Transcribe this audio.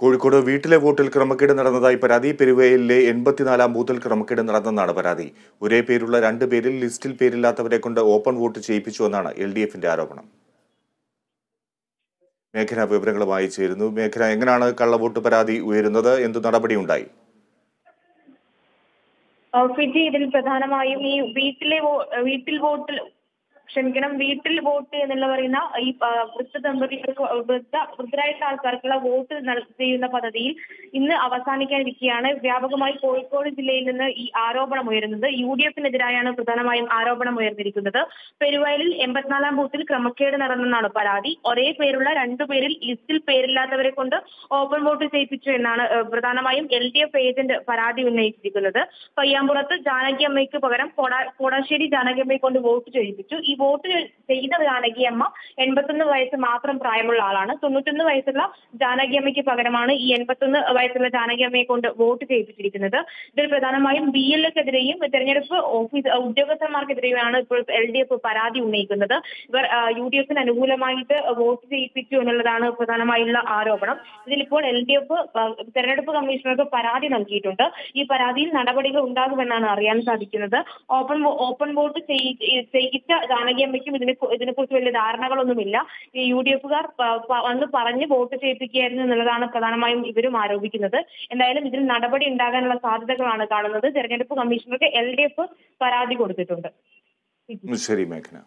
കോഴിക്കോട് വീട്ടിലെ വോട്ടിൽ ക്രമക്കേട് നടന്നതായി പരാതി. പെരുവയലിലെ എൺപത്തിനാലാം ബൂത്തിൽ ക്രമക്കേട് നടന്നെന്നാണ് പരാതി. ഒരേ പേരുള്ള രണ്ട് പേരിൽ ലിസ്റ്റിൽ പേരില്ലാത്തവരെ കൊണ്ട് ഓപ്പൺ വോട്ട് ചെയ്യിപ്പിച്ചുവെന്നാണ് എൽ ഡി എഫിന്റെ ആരോപണം. മേഖല വിവരങ്ങളുമായി ചേരുന്നു. മേഖല എങ്ങനെയാണ് കള്ളവോട്ട് പരാതി ഉയരുന്നത്? എന്തു നടപടിയുണ്ടായി? ഫിജി ഇതിൽ പ്രധാനമായും ഈ വീട്ടിലെ വീട്ടിൽ വോട്ടിൽ ക്ഷമിക്കണം. വീട്ടിൽ വോട്ട് എന്നുള്ള പറയുന്ന ഈ വൃദ്ധ ദമ്പതികൾക്ക് വൃദ്ധ വൃദ്ധരായിട്ടുള്ള ആൾക്കാർക്കുള്ള വോട്ട് ചെയ്യുന്ന പദ്ധതിയിൽ ഇന്ന് അവസാനിക്കാനിരിക്കുകയാണ്. വ്യാപകമായി കോഴിക്കോട് ജില്ലയിൽ നിന്ന് ഈ ആരോപണം ഉയരുന്നത്. യു ഡി എഫിനെതിരായാണ് പ്രധാനമായും ആരോപണം ഉയർന്നിരിക്കുന്നത്. പെരുവയലിൽ എൺപത്തിനാലാം ബൂത്തിൽ ക്രമക്കേട് നടന്നെന്നാണ് പരാതി. ഒരേ പേരുള്ള രണ്ടു പേരിൽ ലിസ്റ്റിൽ പേരില്ലാത്തവരെ കൊണ്ട് ഓപ്പൺ വോട്ട് ചെയ്യിപ്പിച്ചു എന്നാണ് പ്രധാനമായും എൽ ഡി എഫ് ഏജന്റ് പരാതി ഉന്നയിച്ചിരിക്കുന്നത്. പയ്യാമ്പുറത്ത് ജാനകി അമ്മയ്ക്ക് പകരം കോടാ- കോടാശ്ശേരി ജാനകി അമ്മയെ കൊണ്ട് വോട്ട് ചെയ്യിപ്പിച്ചു. ഈ വോട്ട് ചെയ്ത അമ്മ എൺപത്തൊന്ന് വയസ്സ് മാത്രം പ്രായമുള്ള ആളാണ്. തൊണ്ണൂറ്റൊന്ന് വയസ്സുള്ള ജാനകി അമ്മയ്ക്ക് പകരമാണ് ഈ എൺപത്തൊന്ന് വയസ്സുള്ള ജാനകി അമ്മയെ കൊണ്ട് വോട്ട് ചെയ്യിപ്പിച്ചിരിക്കുന്നത്. ഇതിൽ പ്രധാനമായും ബി എൽ എക്കെതിരെയും തെരഞ്ഞെടുപ്പ് ഓഫീസ് ഉദ്യോഗസ്ഥന്മാർക്കെതിരെയുമാണ് ഇപ്പോൾ എൽ ഡി എഫ് പരാതി ഉന്നയിക്കുന്നത്. ഇവർ യു ഡി എഫിന് അനുകൂലമായിട്ട് വോട്ട് ചെയ്യിപ്പിച്ചു എന്നുള്ളതാണ് പ്രധാനമായുള്ള ആരോപണം. ഇതിലിപ്പോൾ എൽ ഡി എഫ് തെരഞ്ഞെടുപ്പ് കമ്മീഷണർക്ക് പരാതി നൽകിയിട്ടുണ്ട്. ഈ പരാതിയിൽ നടപടികൾ ഉണ്ടാകുമെന്നാണ് അറിയാൻ സാധിക്കുന്നത്. ഓപ്പൺ ഓപ്പൺ വോട്ട് ചെയ്യിച്ച ജാനകിയമ്മയ്ക്കും ഇതിനെ ഇതിനെക്കുറിച്ച് വലിയ ധാരണകളൊന്നുമില്ല. ഈ യു ഡി എഫുകാർ വന്ന് പറഞ്ഞ് വോട്ട് ചെയ്യിപ്പിക്കുകയായിരുന്നു എന്നുള്ളതാണ് പ്രധാനമായും ഇവരും ആരോപിക്കുന്നത്. എന്തായാലും ഇതിൽ നടപടി ഉണ്ടാകാനുള്ള സാധ്യതകളാണ് കാണുന്നത്. തെരഞ്ഞെടുപ്പ് കമ്മീഷണർക്ക് എൽ ഡി എഫ് പരാതി കൊടുത്തിട്ടുണ്ട്. ശരി മേഘന.